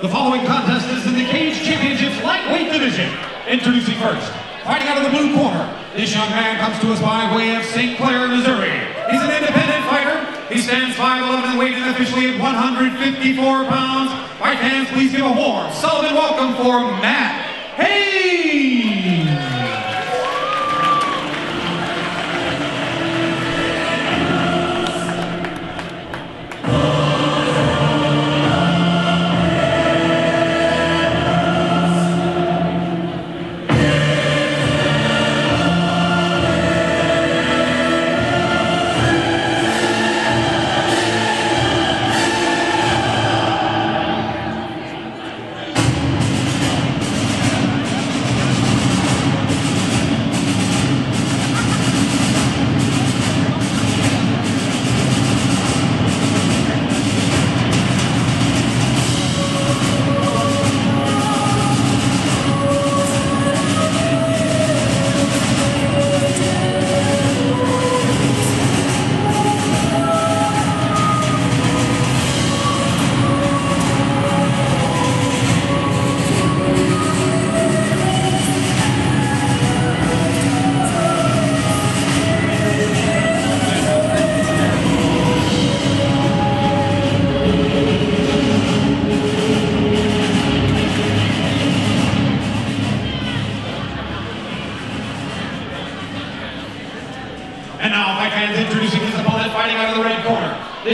The following contest is in the Cage Championships lightweight division. Introducing first, fighting out of the blue corner. This young man comes to us by way of St. Clair, Missouri. He's an independent fighter. He stands 5'11 and weighing officially at 154 pounds. Right hands, please give a warm, Sullivan welcome for Matt Haynes.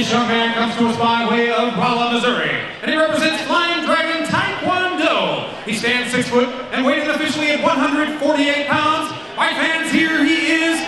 This young man comes to us by way of Rolla, Missouri. And he represents Flying Dragon Taekwondo. He stands six foot and weighing officially at 148 pounds. Fight fans, here he is,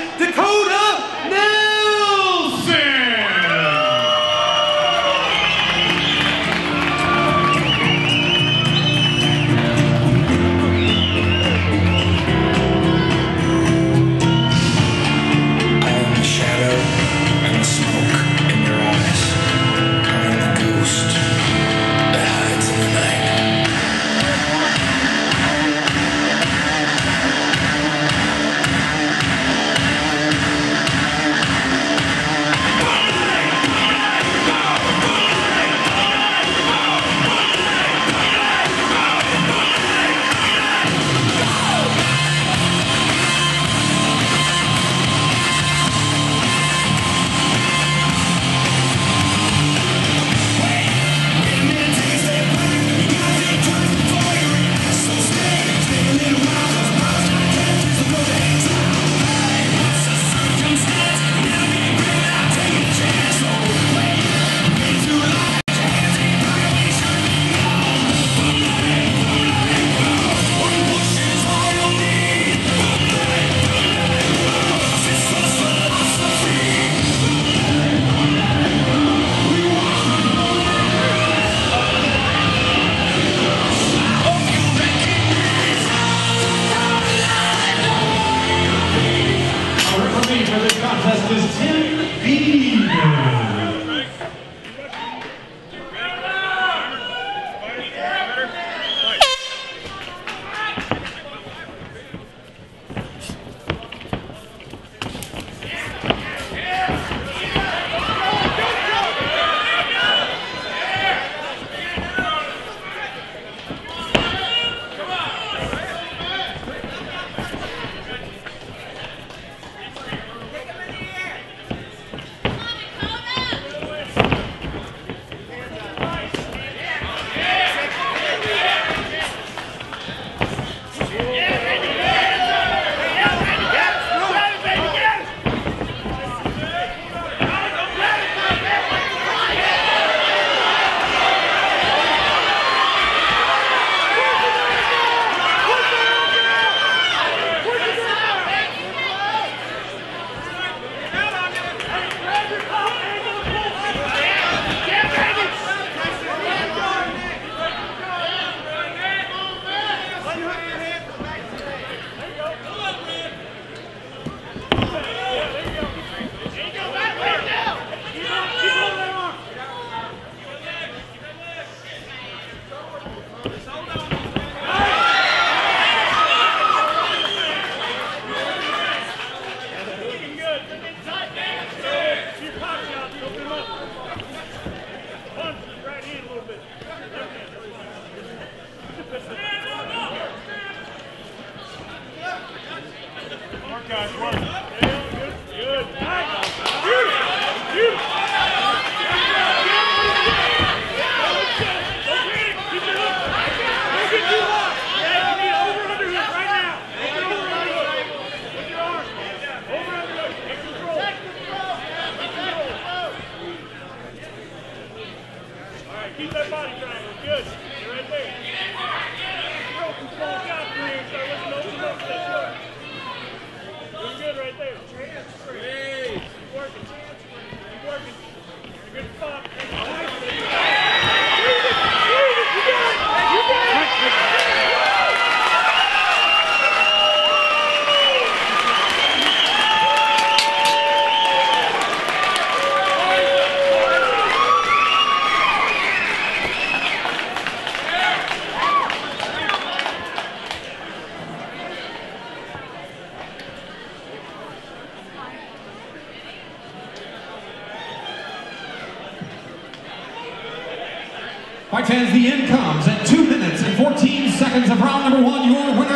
Right fans, the end comes at 2 minutes and 14 seconds of round number one. Your winner